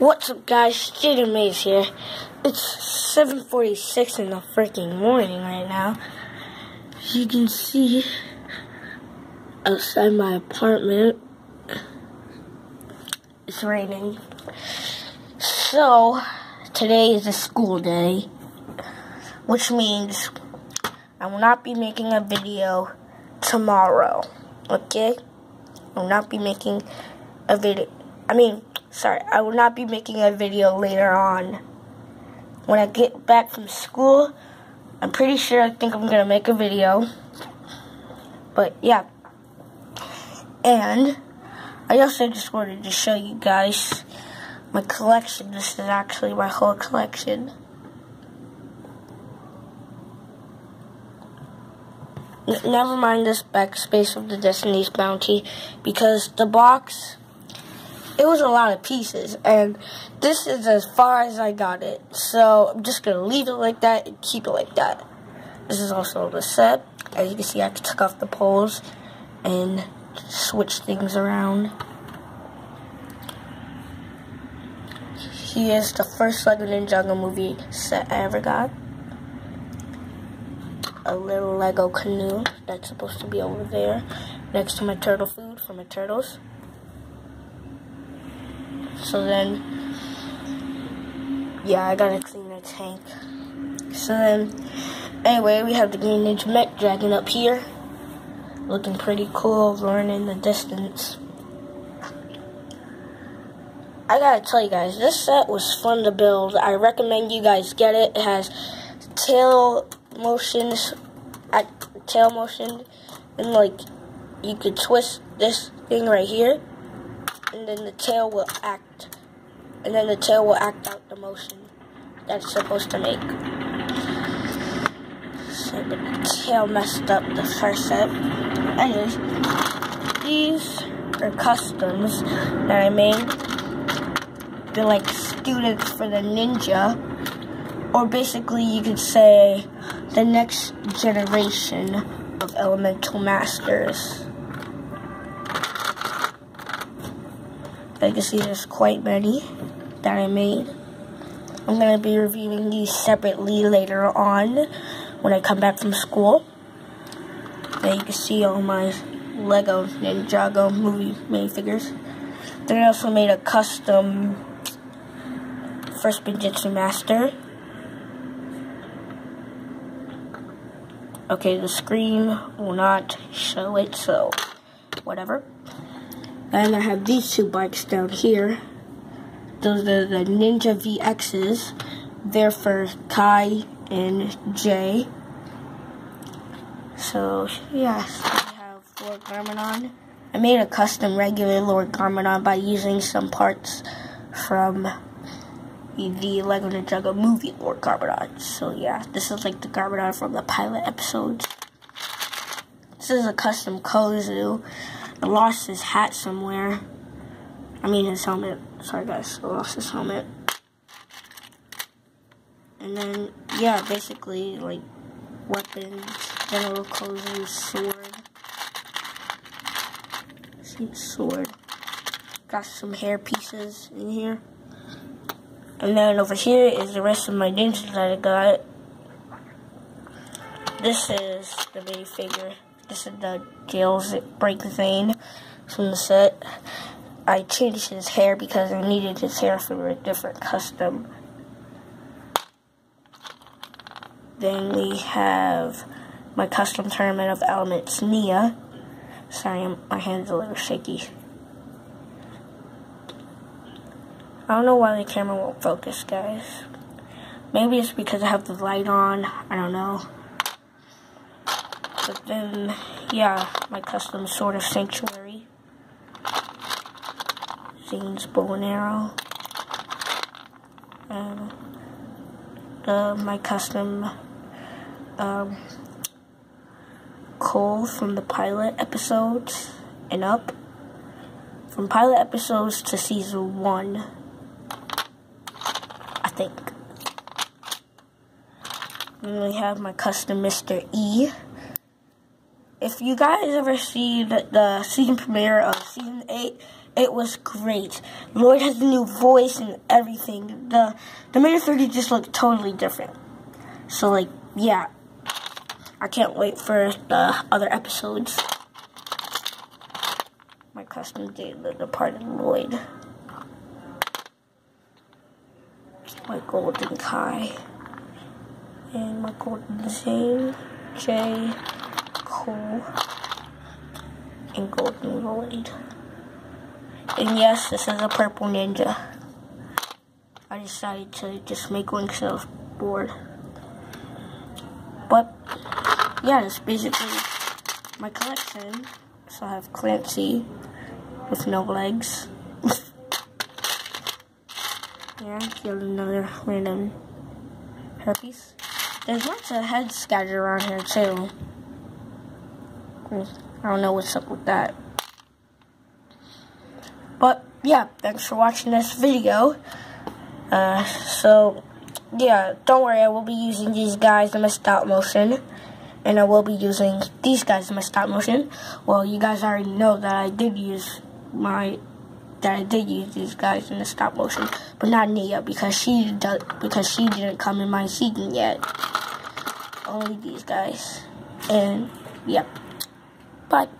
What's up guys, Jayden Mays here. It's 7.46 in the freaking morning right now. As you can see, outside my apartment, it's raining. So, today is a school day, which means I will not be making a video tomorrow, okay? I will not be making a video, I mean, sorry, I will not be making a video later on. When I get back from school, I'm pretty sure I think I'm going to make a video. But yeah. And I also just wanted to show you guys my collection. This is actually my whole collection. never mind this backspace of the Destiny's Bounty because the box it was a lot of pieces, and this is as far as I got it. So I'm just gonna leave it like that and keep it like that. This is also the set. As you can see, I took off the poles and switch things around. Here's the first Lego Ninjago movie set I ever got. A little Lego canoe that's supposed to be over there next to my turtle food for my turtles. So then, yeah, I gotta clean the tank. So then, anyway, we have the Green Ninja Mech Dragon up here. Looking pretty cool, running in the distance. I gotta tell you guys, this set was fun to build. I recommend you guys get it. It has tail motions, at tail motion, and like you could twist this thing right here and then the tail will act, and then the tail will act out the motion that's supposed to make. So the tail messed up the first set. Anyways, these are customs that I made. They're like students for the ninja, or basically you could say the next generation of elemental masters. I can see there's quite many that I made. I'm going to be reviewing these separately later on when I come back from school. There you can see all my Lego Ninjago movie minifigures. Then I also made a custom First Spinjitzu Master. Okay, the screen will not show it, so whatever. And I have these two bikes down here. Those are the Ninja VXs. They're for Kai and Jay. So, yes, I have Lord Garmadon. I made a custom regular Lord Garmadon by using some parts from the Lego Ninjago movie Lord Garmadon. So, yeah, this is like the Garmadon from the pilot episodes. This is a custom Kozu. I lost his hat somewhere. I mean his helmet. Sorry guys, I lost his helmet. And then, yeah, basically, like, weapons, general clothing, sword. See, sword. Got some hair pieces in here. And then over here is the rest of my ninjas that I got. This is the minifigure. This is the Gale's Break Zane from the set. I changed his hair because I needed his hair for a different custom. Then we have my custom tournament of elements, Nya. Sorry, my hand's a little shaky. I don't know why the camera won't focus, guys. Maybe it's because I have the light on. I don't know. But then, yeah, my custom Sword of Sanctuary. Zane's bow and arrow. Um, my custom um, Cole from the pilot episodes and up. From pilot episodes to season one, I think. Then we have my custom Mr. E if you guys ever see the, season premiere of season 8, It was great. Lloyd has a new voice and everything. The the Minute 30 just looked totally different. So like, yeah. I can't wait for the other episodes. My custom Day of the Departed Lloyd. My golden Kai. And my golden Zane. Jay. Cole. And golden Lloyd. And yes, this is a purple ninja. I decided to just make I was bored. But, yeah, that's basically my collection. So I have Clancy with no legs. yeah, get another random herpes. There's lots of heads scattered around here too. I don't know what's up with that. But yeah, thanks for watching this video. Uh, so yeah, don't worry, I will be using these guys in my stop motion. And I will be using these guys in my stop motion. Well, you guys already know that I did use my that I did use these guys in the stop motion, but not Nya because she because she didn't come in my season yet. Only these guys, and yep. Bye.